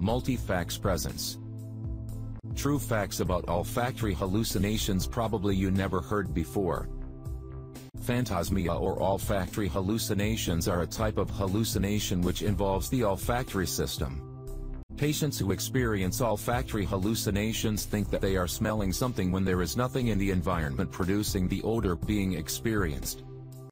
Multi-facts presence. True facts about olfactory hallucinations probably you never heard before. Phantosmia or olfactory hallucinations are a type of hallucination which involves the olfactory system. Patients who experience olfactory hallucinations think that they are smelling something when there is nothing in the environment producing the odor being experienced.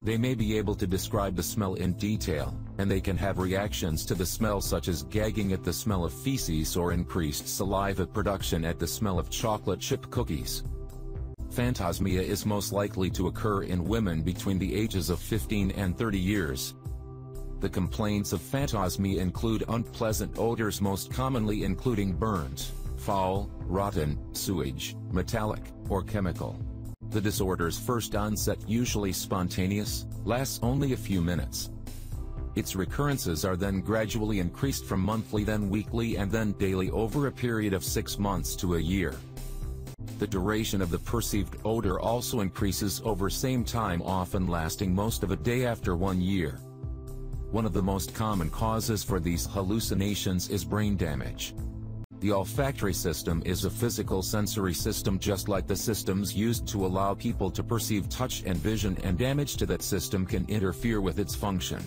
They may be able to describe the smell in detail, and they can have reactions to the smell such as gagging at the smell of feces or increased saliva production at the smell of chocolate chip cookies. Phantosmia is most likely to occur in women between the ages of 15 and 30 years. The complaints of phantosmia include unpleasant odors most commonly including burns, foul, rotten, sewage, metallic, or chemical. The disorder's first onset usually spontaneous, lasts only a few minutes. Its recurrences are then gradually increased from monthly then weekly and then daily over a period of six months to a year. The duration of the perceived odor also increases over same time often lasting most of a day after one year. One of the most common causes for these hallucinations is brain damage. The olfactory system is a physical sensory system just like the systems used to allow people to perceive touch and vision and damage to that system can interfere with its function.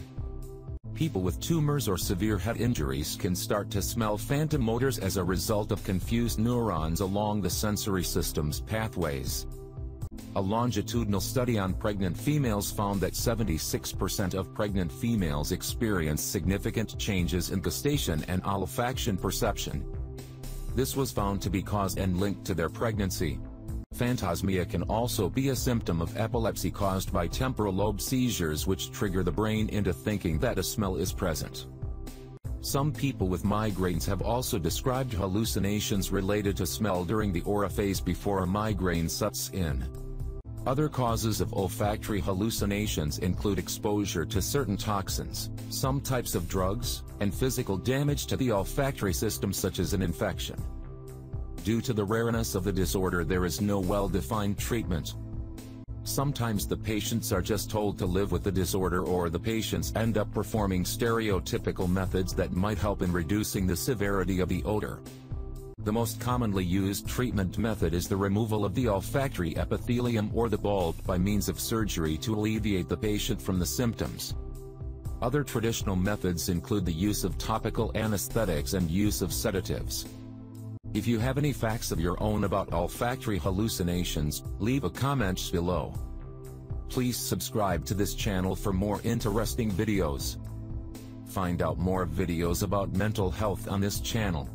People with tumors or severe head injuries can start to smell phantom odors as a result of confused neurons along the sensory system's pathways. A longitudinal study on pregnant females found that 76% of pregnant females experience significant changes in gustation and olfaction perception. This was found to be caused and linked to their pregnancy. Phantosmia can also be a symptom of epilepsy caused by temporal lobe seizures which trigger the brain into thinking that a smell is present. Some people with migraines have also described hallucinations related to smell during the aura phase before a migraine sets in. Other causes of olfactory hallucinations include exposure to certain toxins, some types of drugs, and physical damage to the olfactory system such as an infection. Due to the rareness of the disorder there is no well-defined treatment. Sometimes the patients are just told to live with the disorder or the patients end up performing stereotypical methods that might help in reducing the severity of the odor. The most commonly used treatment method is the removal of the olfactory epithelium or the bulb by means of surgery to alleviate the patient from the symptoms. Other traditional methods include the use of topical anesthetics and use of sedatives. If you have any facts of your own about olfactory hallucinations, leave a comment below. Please subscribe to this channel for more interesting videos. Find out more videos about mental health on this channel.